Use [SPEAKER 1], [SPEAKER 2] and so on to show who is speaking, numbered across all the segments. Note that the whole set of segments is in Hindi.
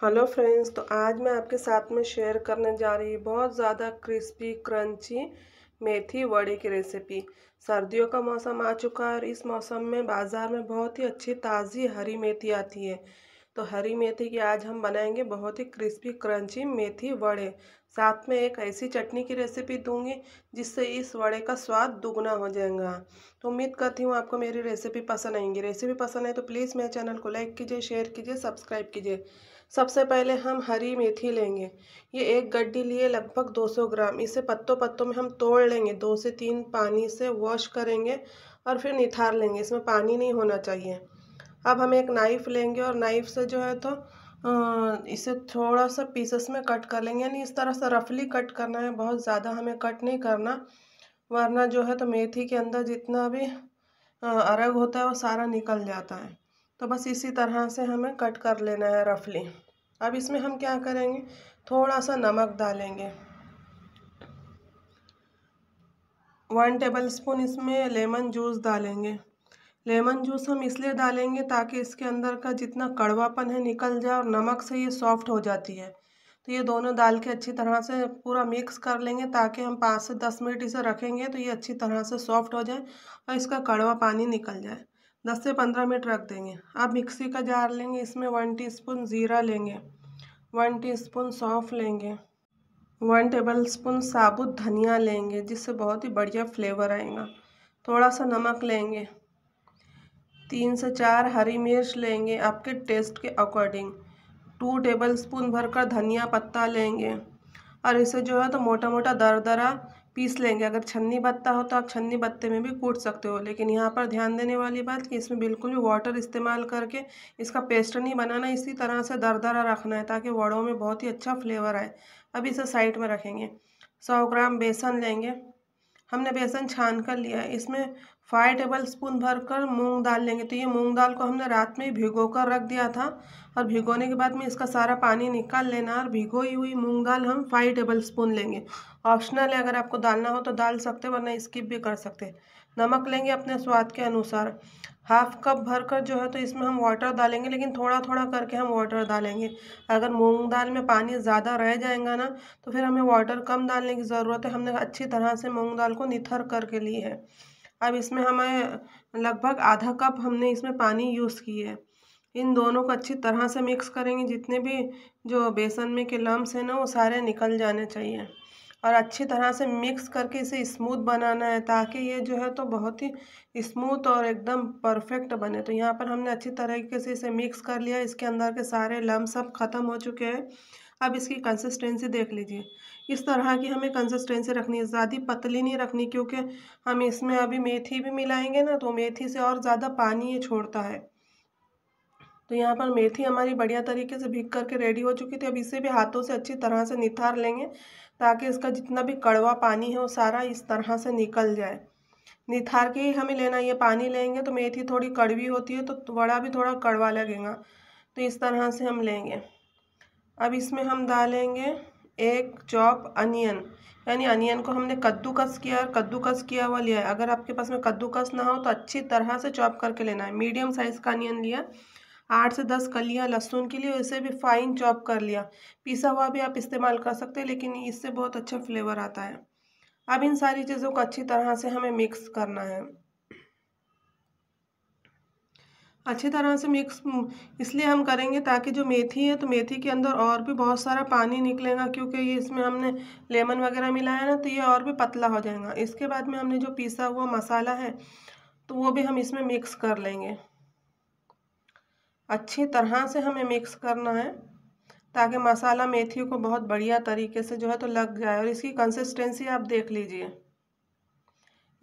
[SPEAKER 1] हेलो फ्रेंड्स तो आज मैं आपके साथ में शेयर करने जा रही हूँ बहुत ज़्यादा क्रिस्पी क्रंची मेथी वड़े की रेसिपी सर्दियों का मौसम आ चुका है और इस मौसम में बाज़ार में बहुत ही अच्छी ताज़ी हरी मेथी आती है। तो हरी मेथी की आज हम बनाएँगे बहुत ही क्रिस्पी क्रंची मेथी वड़े। साथ में एक ऐसी चटनी की रेसिपी दूँगी, जिससे इस वड़े का स्वाद दुगना हो जाएगा। तो उम्मीद करती हूँ आपको मेरी रेसिपी पसंद आएँगी। रेसिपी पसंद है तो प्लीज़ मेरे चैनल को लाइक कीजिए शेयर कीजिए सब्सक्राइब कीजिए। सबसे पहले हम हरी मेथी लेंगे। ये एक गड्डी लिए लगभग 200 ग्राम। इसे पत्तों पत्तों में हम तोड़ लेंगे। दो से तीन पानी से वॉश करेंगे और फिर निथार लेंगे। इसमें पानी नहीं होना चाहिए। अब हम एक नाइफ़ लेंगे और नाइफ़ से जो है तो इसे थोड़ा सा पीसेस में कट कर लेंगे। यानी इस तरह से रफली कट करना है। बहुत ज़्यादा हमें कट नहीं करना। वरना जो है तो मेथी के अंदर जितना भी अरग होता है वो सारा निकल जाता है। तो बस इसी तरह से हमें कट कर लेना है रफली। अब इसमें हम क्या करेंगे? थोड़ा सा नमक डालेंगे। वन टेबल स्पून इसमें लेमन जूस डालेंगे। लेमन जूस हम इसलिए डालेंगे ताकि इसके अंदर का जितना कड़वापन है निकल जाए और नमक से ये सॉफ्ट हो जाती है। तो ये दोनों डाल के अच्छी तरह से पूरा मिक्स कर लेंगे ताकि हम पाँच से दस मिनट इसे रखेंगे तो ये अच्छी तरह से सॉफ्ट हो जाए और इसका कड़वा पानी निकल जाए। दस से पंद्रह मिनट रख देंगे। अब मिक्सी का जार लेंगे, इसमें वन टीस्पून ज़ीरा लेंगे, वन टीस्पून सौंफ लेंगे, वन टेबल स्पून साबुत धनिया लेंगे, जिससे बहुत ही बढ़िया फ्लेवर आएगा। थोड़ा सा नमक लेंगे, तीन से चार हरी मिर्च लेंगे आपके टेस्ट के अकॉर्डिंग, टू टेबल स्पून भरकर धनिया पत्ता लेंगे, और इसे जो है तो मोटा मोटा दर दरा पीस लेंगे। अगर छन्नी बत्ता हो तो आप छन्नी बत्ते में भी कूट सकते हो, लेकिन यहाँ पर ध्यान देने वाली बात कि इसमें बिल्कुल भी वाटर इस्तेमाल करके इसका पेस्ट नहीं बनाना, इसी तरह से दरदरा रखना है ताकि वड़ों में बहुत ही अच्छा फ्लेवर आए। अब इसे साइड में रखेंगे। सौ ग्राम बेसन लेंगे। हमने बेसन छान कर लिया इसमें फाइव टेबल स्पून भर कर मूँग दाल लेंगे। तो ये मूँग दाल को हमने रात में भिगो कर रख दिया था और भिगोने के बाद में इसका सारा पानी निकाल लेना और भिगोई हुई मूँग दाल हम फाइव टेबल स्पून लेंगे। ऑप्शनल है, अगर आपको डालना हो तो डाल सकते वरना स्किप भी कर सकते नमक लेंगे अपने स्वाद के अनुसार। हाफ़ कप भर कर जो है तो इसमें हम वाटर डालेंगे, लेकिन थोड़ा थोड़ा करके हम वाटर डालेंगे। अगर मूंग दाल में पानी ज़्यादा रह जाएगा ना तो फिर हमें वाटर कम डालने की ज़रूरत है। हमने अच्छी तरह से मूंग दाल को निथर करके ली है। अब इसमें हमें लगभग आधा कप हमने इसमें पानी यूज़ की है। इन दोनों को अच्छी तरह से मिक्स करेंगे, जितने भी जो बेसन में के लम्स हैं ना, वो सारे निकल जाने चाहिए। और अच्छी तरह से मिक्स करके इसे स्मूथ बनाना है, ताकि ये जो है तो बहुत ही स्मूथ और एकदम परफेक्ट बने। तो यहाँ पर हमने अच्छी तरीके से इसे मिक्स कर लिया। इसके अंदर के सारे लम सब ख़त्म हो चुके हैं। अब इसकी कंसिस्टेंसी देख लीजिए। इस तरह की हमें कंसिस्टेंसी रखनी है, ज़्यादा पतली नहीं रखनी, क्योंकि हम इसमें अभी मेथी भी मिलाएँगे ना तो मेथी से और ज़्यादा पानी ये छोड़ता है। तो यहाँ पर मेथी हमारी बढ़िया तरीके से भीग करके रेडी हो चुकी थी। अब इसे भी हाथों से अच्छी तरह से निथार लेंगे, ताकि इसका जितना भी कड़वा पानी है वो सारा इस तरह से निकल जाए। निथार के ही हमें लेना ये पानी लेंगे तो मेथी थोड़ी कड़वी होती है तो वड़ा भी थोड़ा कड़वा लगेगा। तो इस तरह से हम लेंगे। अब इसमें हम डालेंगे एक चॉप अनियन, यानी अनियन को हमने कद्दूकस किया और कद्दूकस किया हुआ लिया है। अगर आपके पास में कद्दूकस ना हो तो अच्छी तरह से चॉप करके लेना है। मीडियम साइज़ का अनियन लिया, आठ से दस कलियाँ लहसुन के लिए इसे भी फाइन चॉप कर लिया। पिसा हुआ भी आप इस्तेमाल कर सकते हैं, लेकिन इससे बहुत अच्छा फ्लेवर आता है। अब इन सारी चीज़ों को अच्छी तरह से हमें मिक्स करना है। अच्छी तरह से मिक्स इसलिए हम करेंगे ताकि जो मेथी है तो मेथी के अंदर और भी बहुत सारा पानी निकलेगा, क्योंकि ये इसमें हमने लेमन वगैरह मिलाया ना तो ये और भी पतला हो जाएगा। इसके बाद में हमने जो पीसा हुआ मसाला है तो वो भी हम इसमें मिक्स कर लेंगे। अच्छी तरह से हमें मिक्स करना है, ताकि मसाला मेथी को बहुत बढ़िया तरीके से जो है तो लग जाए, और इसकी कंसिस्टेंसी आप देख लीजिए।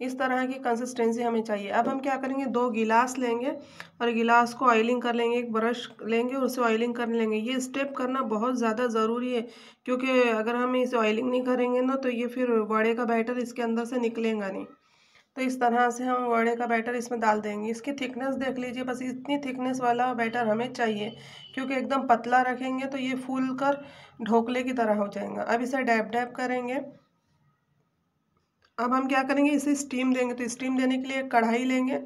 [SPEAKER 1] इस तरह की कंसिस्टेंसी हमें चाहिए। अब हम क्या करेंगे? दो गिलास लेंगे और गिलास को ऑयलिंग कर लेंगे, एक ब्रश लेंगे और उसे ऑयलिंग कर लेंगे। ये स्टेप करना बहुत ज़्यादा ज़रूरी है, क्योंकि अगर हम इसे ऑयलिंग नहीं करेंगे ना तो ये फिर वड़े का बैटर इसके अंदर से निकलेगा नहीं। तो इस तरह से हम वड़े का बैटर इसमें डाल देंगे। इसकी थिकनेस देख लीजिए, बस इतनी थिकनेस वाला बैटर हमें चाहिए, क्योंकि एकदम पतला रखेंगे तो ये फूल कर ढोकले की तरह हो जाएगा। अब इसे डैप डैप करेंगे। अब हम क्या करेंगे? इसे स्टीम देंगे। तो स्टीम देने के लिए कढ़ाई लेंगे।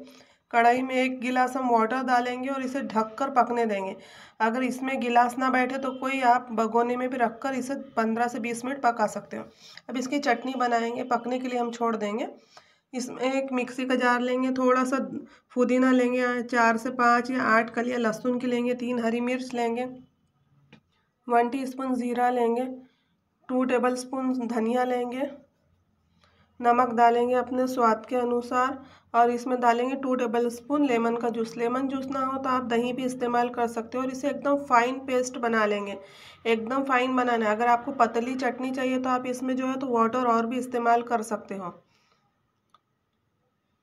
[SPEAKER 1] कढ़ाई में एक गिलास हम वाटर डालेंगे और इसे ढककर पकने देंगे। अगर इसमें गिलास ना बैठे तो कोई आप भगोने में भी रखकर इसे पंद्रह से बीस मिनट पका सकते हो। अब इसकी चटनी बनाएँगे। पकने के लिए हम छोड़ देंगे। इसमें एक मिक्सी का जार लेंगे। थोड़ा सा पुदीना लेंगे। चार से पाँच या आठ कलियाँ लहसुन की लेंगे। तीन हरी मिर्च लेंगे। वन टीस्पून ज़ीरा लेंगे। टू टेबल स्पून धनिया लेंगे। नमक डालेंगे अपने स्वाद के अनुसार और इसमें डालेंगे टू टेबल स्पून लेमन का जूस लेमन जूस ना हो तो आप दही भी इस्तेमाल कर सकते हो और इसे एकदम फाइन पेस्ट बना लेंगे। एकदम फाइन बनाना है। अगर आपको पतली चटनी चाहिए तो आप इसमें जो है तो वाटर और भी इस्तेमाल कर सकते हो।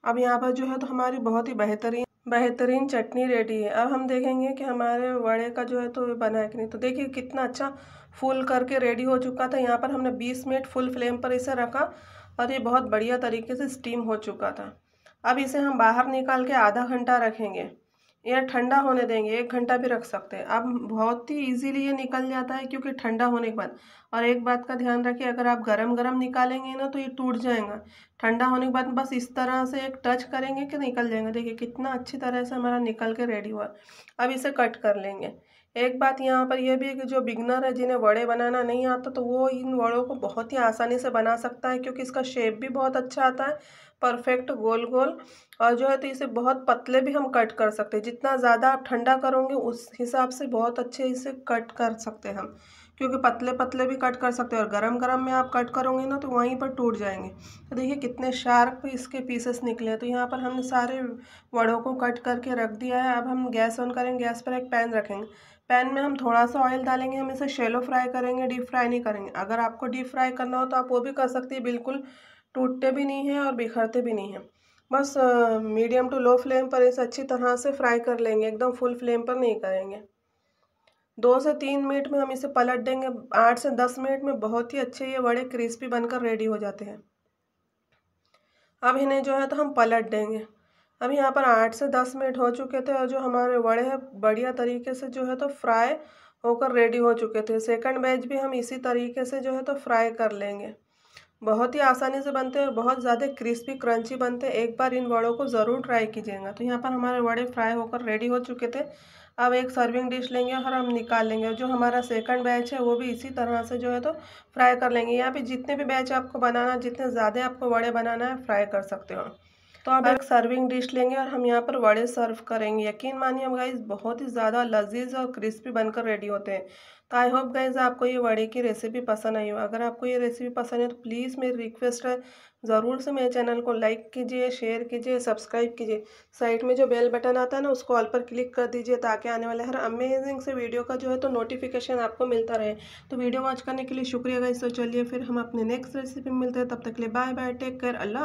[SPEAKER 1] अब यहाँ पर जो है तो हमारी बहुत ही बेहतरीन बेहतरीन चटनी रेडी है। अब हम देखेंगे कि हमारे वड़े का जो है तो बना है कि नहीं। तो देखिए कितना अच्छा फुल करके रेडी हो चुका था। यहाँ पर हमने 20 मिनट फुल फ्लेम पर इसे रखा। और ये बहुत बढ़िया तरीके से स्टीम हो चुका था। अब इसे हम बाहर निकाल के आधा घंटा रखेंगे। या ठंडा होने देंगे, एक घंटा भी रख सकते हैं। अब बहुत ही इजीली ये निकल जाता है क्योंकि ठंडा होने के बाद। और एक बात का ध्यान रखिए, अगर आप गरम गरम निकालेंगे ना तो ये टूट जाएगा। ठंडा होने के बाद बस इस तरह से एक टच करेंगे कि निकल जाएँगे। देखिए कितना अच्छी तरह से हमारा निकल के रेडी हुआ। अब इसे कट कर लेंगे। एक बात यहाँ पर यह भी है कि जो बिगनर है, जिन्हें वड़े बनाना नहीं आता तो वो इन वड़ों को बहुत ही आसानी से बना सकता है, क्योंकि इसका शेप भी बहुत अच्छा आता है परफेक्ट गोल गोल, और जो है तो इसे बहुत पतले भी हम कट कर सकते हैं। जितना ज़्यादा आप ठंडा करोगे, उस हिसाब से बहुत अच्छे इसे कट कर सकते हैं हम, क्योंकि पतले पतले भी कट कर सकते हैं, और गरम गरम में आप कट करोगे ना तो वहीं पर टूट जाएँगे। तो देखिए कितने शार्प इसके पीसेस निकले तो यहाँ पर हमने सारे वड़ों को कट करके रख दिया है। अब हम गैस ऑन करेंगे, गैस पर एक पैन रखेंगे। पैन में हम थोड़ा सा ऑयल डालेंगे, हम इसे शेलो फ्राई करेंगे डीप फ्राई नहीं करेंगे। अगर आपको डीप फ्राई करना हो तो आप वो भी कर सकते हैं, बिल्कुल टूटते भी नहीं हैं और बिखरते भी नहीं हैं। बस मीडियम टू लो फ्लेम पर इसे अच्छी तरह से फ्राई कर लेंगे, एकदम फुल फ्लेम पर नहीं करेंगे। दो से तीन मिनट में हम इसे पलट देंगे, आठ से दस मिनट में बहुत ही अच्छे ये बड़े क्रिस्पी बनकर रेडी हो जाते हैं। अब इन्हें जो है तो हम पलट देंगे। अब यहाँ पर आठ से दस मिनट हो चुके थे और जो हमारे वड़े हैं, बढ़िया तरीके से जो है तो फ्राई होकर रेडी हो चुके थे। सेकंड बैच भी हम इसी तरीके से जो है तो फ्राई कर लेंगे। बहुत ही आसानी से बनते हैं और बहुत ज़्यादा क्रिस्पी, क्रंची बनते हैं। एक बार इन वड़ों को ज़रूर ट्राई कीजिएगा। तो यहाँ पर हमारे वड़े फ्राई होकर रेडी हो चुके थे। अब एक सर्विंग डिश लेंगे और हम निकाल लेंगे। जो हमारा सेकंड बैच है, वो भी इसी तरह से जो है तो फ्राई कर लेंगे। यहाँ पे जितने भी बैच आपको बनाना, जितने ज़्यादा आपको वड़े बनाना है, फ्राई कर सकते हो तो अब एक सर्विंग डिश लेंगे और हम यहाँ पर वड़े सर्व करेंगे। यकीन मानिए हम गाइज़ बहुत ही ज़्यादा लजीज और क्रिस्पी बनकर रेडी होते हैं। तो आई होप गाइज़ आपको ये वड़े की रेसिपी पसंद आई हो। अगर आपको ये रेसिपी पसंद है तो प्लीज़ मेरी रिक्वेस्ट है, ज़रूर से मेरे चैनल को लाइक कीजिए शेयर कीजिए सब्सक्राइब कीजिए। साइड में जो बेल बटन आता है ना, उसको ऑल पर क्लिक कर दीजिए ताकि आने वाले हर अमेजिंग से वीडियो का जो है तो नोटिफिकेशन आपको मिलता रहे। तो वीडियो वॉच करने के लिए शुक्रिया गाइज़ तो चलिए फिर हम अपने नेक्स्ट रेसिपी में मिलते हैं। तब तक के लिए bye bye take care Allah